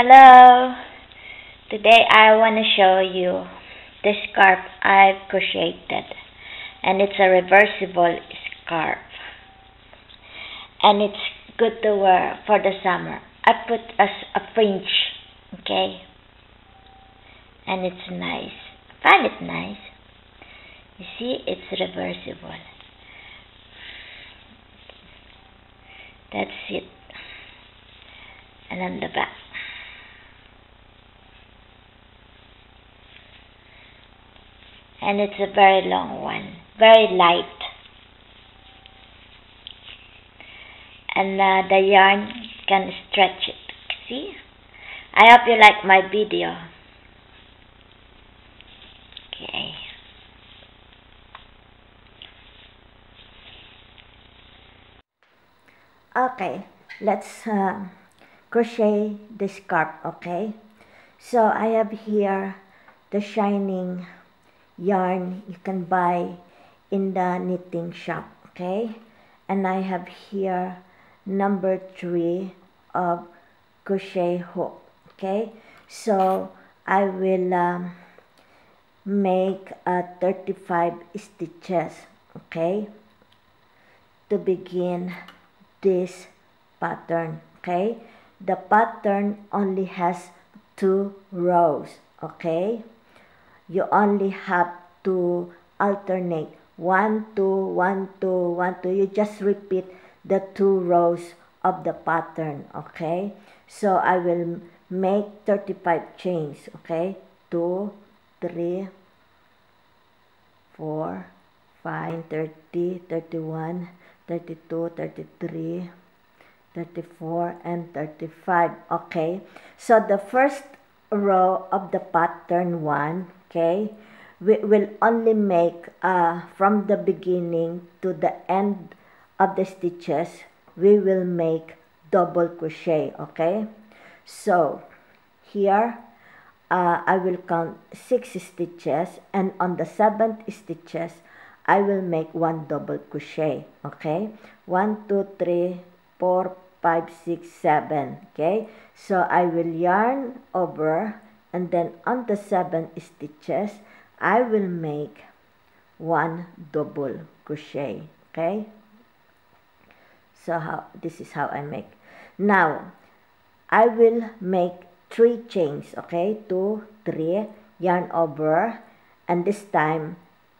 Hello! Today I want to show you this scarf I've crocheted and it's a reversible scarf and it's good to wear for the summer. I put a, a fringe, okay? And it's nice. I find it nice. You see, it's reversible. That's it. And on the back. And it's a very long one, very light. And uh, the yarn can stretch it. See? I hope you like my video. Okay. Okay, let's uh, crochet the scarf, okay? So I have here the shining yarn you can buy in the knitting shop okay? And I have here number three of crochet hook okay? So I will um, make a 35 stitches okay? To begin this pattern okay? The pattern only has two rows okay you only have to alternate. One two one two one two. You just repeat the two rows of the pattern okay? So I will make 35 chains okay? Two three four five 30 31 32 33 34 and 35 okay? So the first row of the pattern one okay? We will only make uh, from the beginning to the end of the stitches we will make double crochet okay? So here uh, I will count six stitches and on the seventh stitches I will make one double crochet okay? One two three four five six seven okay? So I will yarn over and then on the seven stitches I will make one double crochet okay? So how this is how I make. Now I will make three chains okay? Two three yarn over. And this time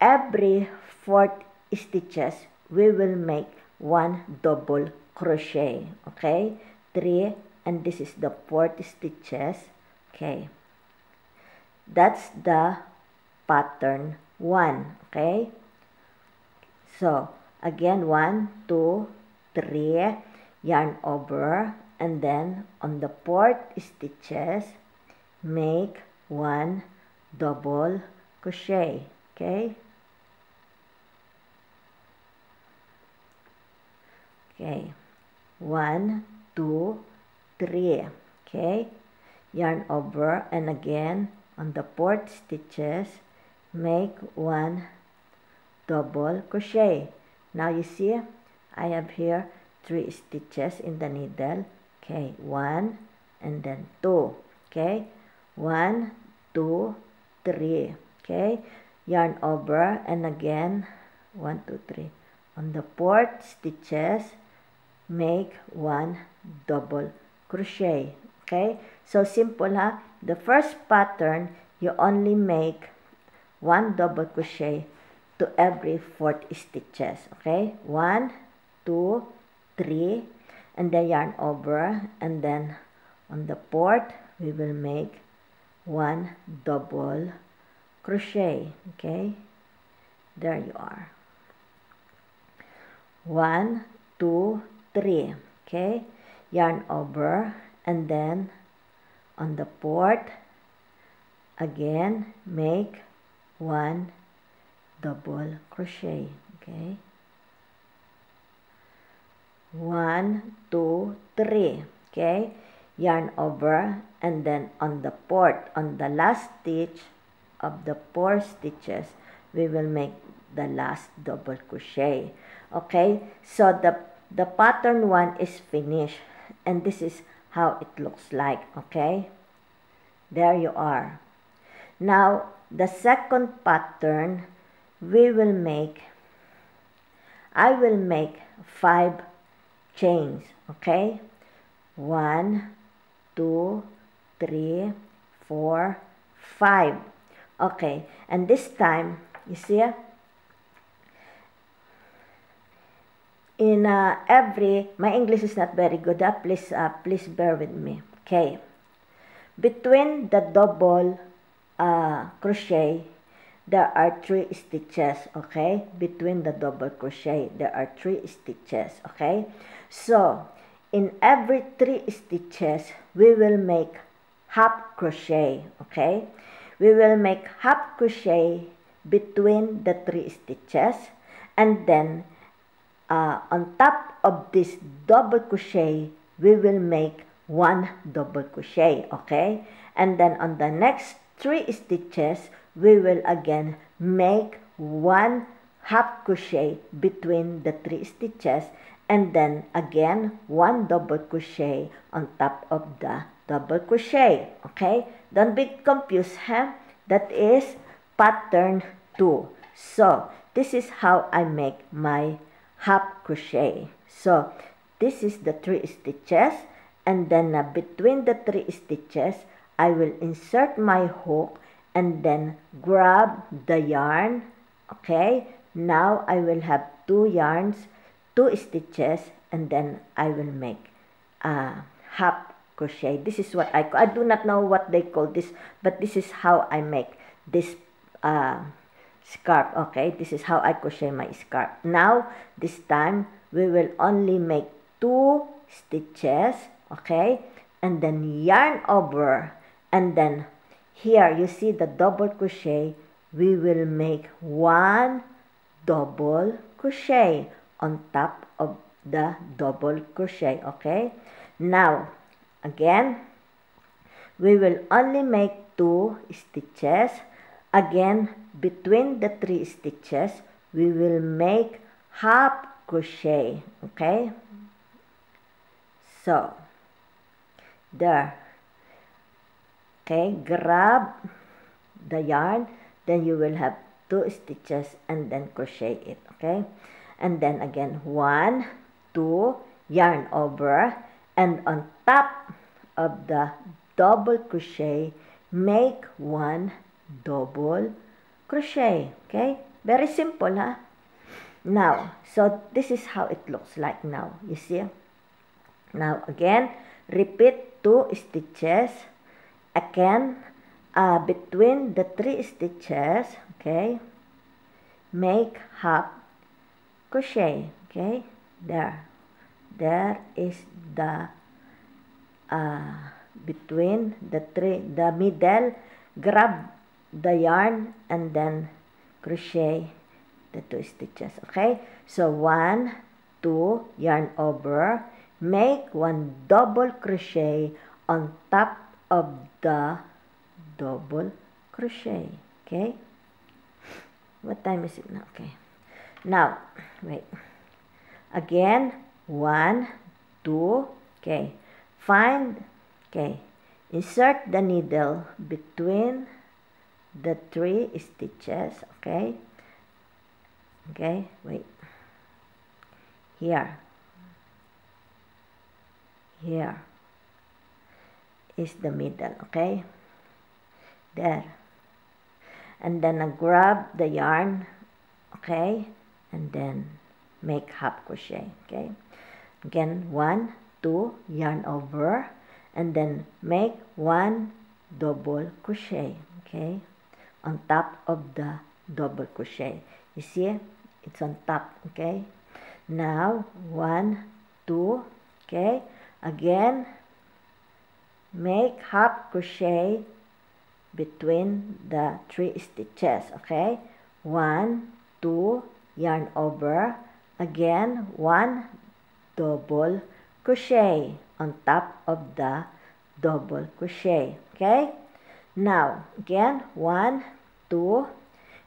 every fourth stitches we will make one double crochet okay? Three and this is the fourth stitches okay that's the pattern 1. Okay? So, again, 1, 2, 3, yarn over, and then on the fourth stitches, make 1 double crochet. Okay? Okay. 1, 2, 3. Okay? Yarn over, and again, on the fourth stitches make one double crochet. Now you see I have here three stitches in the needle. Okay one and then two. Okay one two three. Okay yarn over and again one two three. On the fourth stitches make one double crochet. Okay so simple huh the first pattern you only make one double crochet to every fourth stitches okay? One two three and then yarn over and then on the fourth we will make one double crochet okay? There you are. One two three okay? Yarn over and then on the fourth again make one double crochet okay? One two three okay? Yarn over and then on the fourth on the last stitch of the four stitches we will make the last double crochet okay? So the the pattern one is finished and this is how it looks like okay? There you are. Now the second pattern we will make I will make five chains okay? One two three four five. Okay and this time you see in uh, every my english is not very good uh, please uh, please bear with me okay? Between the double uh, crochet there are three stitches okay? Between the double crochet there are three stitches okay? So in every three stitches we will make half crochet okay? We will make half crochet between the three stitches and then uh, on top of this double crochet we will make one double crochet okay? And then on the next three stitches we will again make one half crochet between the three stitches and then again one double crochet on top of the double crochet okay? Don't be confused huh? that is pattern 2 so this is how I make my half crochet. So this is the three stitches and then uh, between the three stitches I will insert my hook and then grab the yarn okay? Now I will have two yarns two stitches and then I will make a half crochet. This is what I I do not know what they call this but this is how I make this uh, scarf okay? This is how I crochet my scarf. Now this time we will only make two stitches okay? And then yarn over. And then here you see the double crochet. We will make one double crochet on top of the double crochet okay? Now again we will only make two stitches. Again between the three stitches we will make half crochet okay? So there. Okay grab the yarn then you will have two stitches and then crochet it okay? And then again one two yarn over and on top of the double crochet make one double crochet okay? Very simple huh? Now so this is how it looks like now you see? Now again repeat two stitches. Again uh, between the three stitches okay? Make half crochet okay? There. There is the uh, between the three the middle grab the yarn and then crochet the two stitches okay? So one two yarn over. Make one double crochet on top of the double crochet okay? What time is it now? Okay. Now wait. Again one two okay. Find okay. Insert the needle between the three stitches okay? Okay wait. Here. Here is the middle okay? There. And then I grab the yarn okay? And then make half crochet okay? Again one two yarn over. And then make one double crochet okay on top of the double crochet. You see? It's on top okay? Now one two okay? Again make half crochet between the three stitches okay? One two yarn over. Again one double crochet on top of the double crochet okay now again one two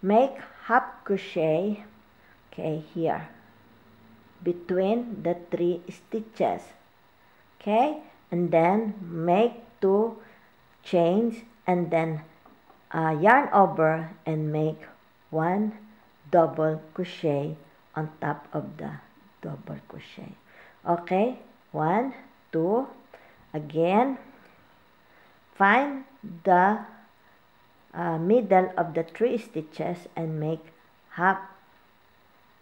make half crochet okay here between the three stitches okay and then make two chains and then uh, yarn over and make one double crochet on top of the double crochet okay one two again find the uh, middle of the three stitches and make half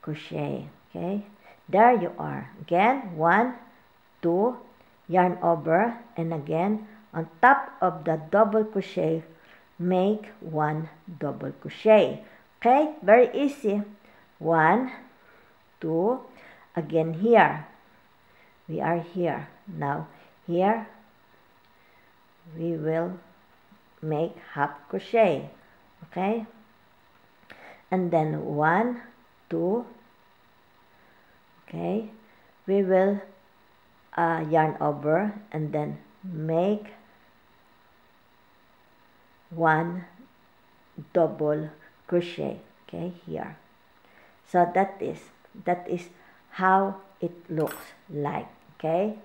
crochet okay? There you are. Again one two yarn over and again on top of the double crochet make one double crochet okay? Very easy. One two again here. We are here. Now here we will make half crochet okay? And then one two okay? We will uh, yarn over and then make one double crochet okay here. So that is that is how it looks like okay?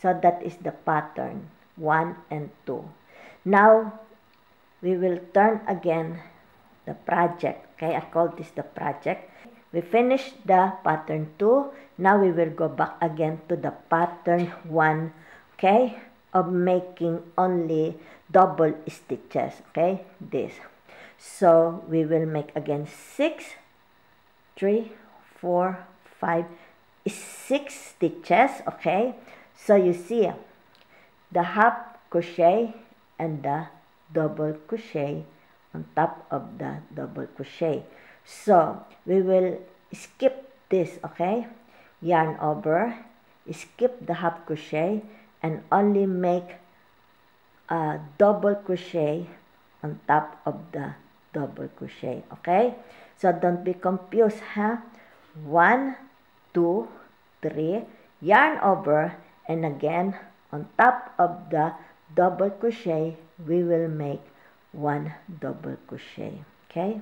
So that is the pattern one and two. Now we will turn again the project. Okay i call this the project. We finished the pattern 2 now we will go back again to the pattern 1 okay of making only double stitches okay this. So we will make again six three four five six stitches okay. So you see the half crochet and the double crochet on top of the double crochet. So we will skip this okay? Yarn over. Skip the half crochet and only make a double crochet on top of the double crochet okay? So don't be confused huh? One two three yarn over and again on top of the double crochet we will make one double crochet okay?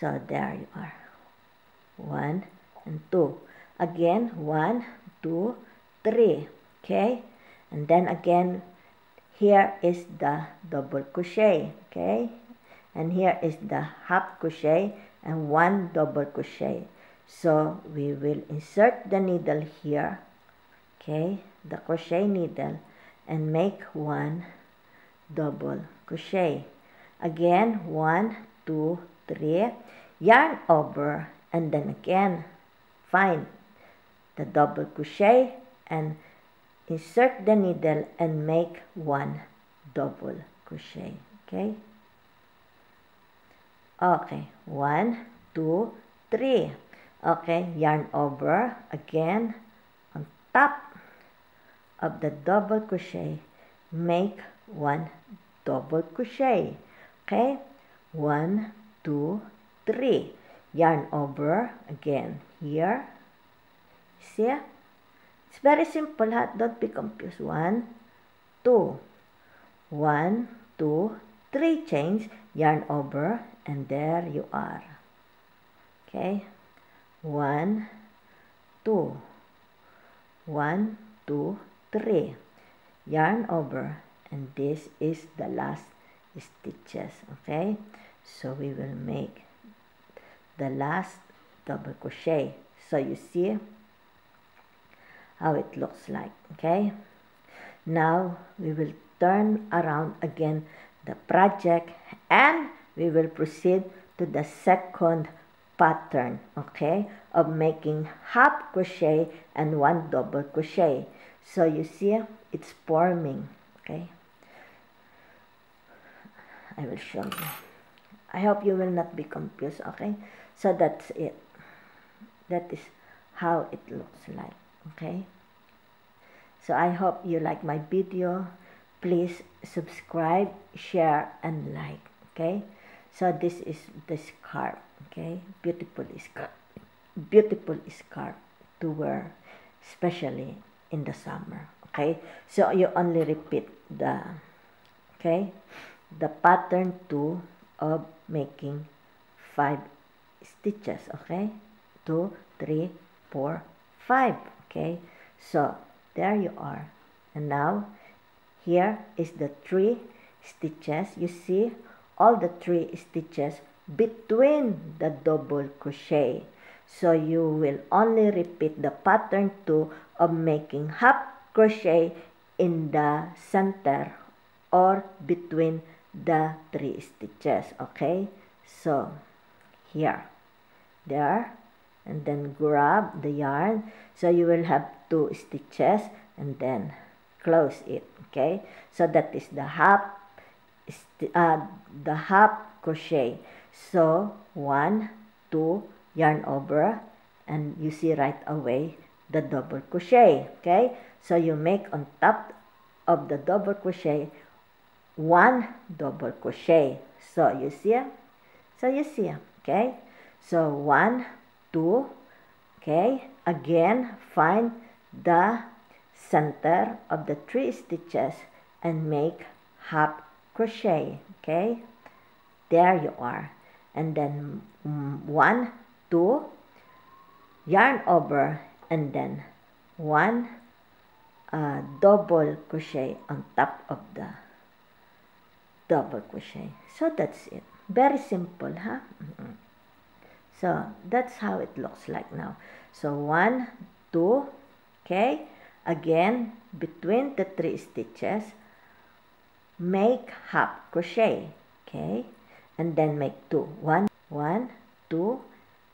So there you are. One and two. Again one two three okay? And then again here is the double crochet okay? And here is the half crochet and one double crochet. So we will insert the needle here okay the crochet needle and make one double crochet. Again one two three yarn over and then again find the double crochet and insert the needle and make one double crochet okay? Okay one two three. Okay yarn over again on top of the double crochet. Make one double crochet. Okay? One two three. Yarn over again. Here. See? It's very simple ha? don't be confused. One two. One two three chains. Yarn over and there you are. Okay? One two. One two three yarn over and this is the last stitches okay? So we will make the last double crochet. So you see how it looks like okay? Now we will turn around again the project and we will proceed to the second pattern okay of making half crochet and one double crochet. So you see it's forming okay. I will show you. I hope you will not be confused okay. So that's it. That is how it looks like okay. So I hope you like my video. Please subscribe share and like okay. So this is the scarf okay? Beautiful scarf beautiful scarf to wear especially in the summer. Okay? So you only repeat the okay? The pattern 2 of making 5 stitches okay? Two three four five okay? So there you are. And now here is the three stitches. You see all the three stitches between the double crochet. So you will only repeat the pattern 2 of making half crochet in the center or between the three stitches okay? So here there and then grab the yarn. So you will have two stitches and then close it okay? So that is the half uh, the half crochet so one two yarn over and you see right away the double crochet okay? So you make on top of the double crochet one double crochet. So you see? So you see okay? So one two okay? Again find the center of the three stitches and make half crochet okay? There you are and then mm, one two yarn over. And then one uh, double crochet on top of the double crochet. So that's it. Very simple huh? Mm -hmm. so that's how it looks like now. So one two okay? Again between the three stitches make half crochet okay and then make two. One one two.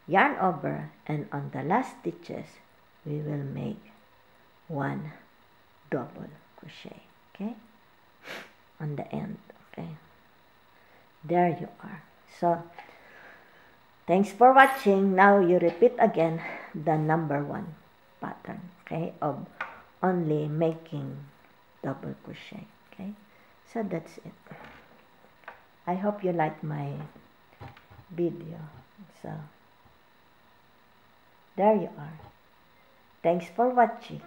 Yarn over. And on the last stitches we will make one double crochet. Okay? On the end. Okay? There you are. So thanks for watching. Now you repeat again the number one pattern. Okay? Of only making double crochet. Okay? So that's it I hope you like my video. So there you are. Thanks for watching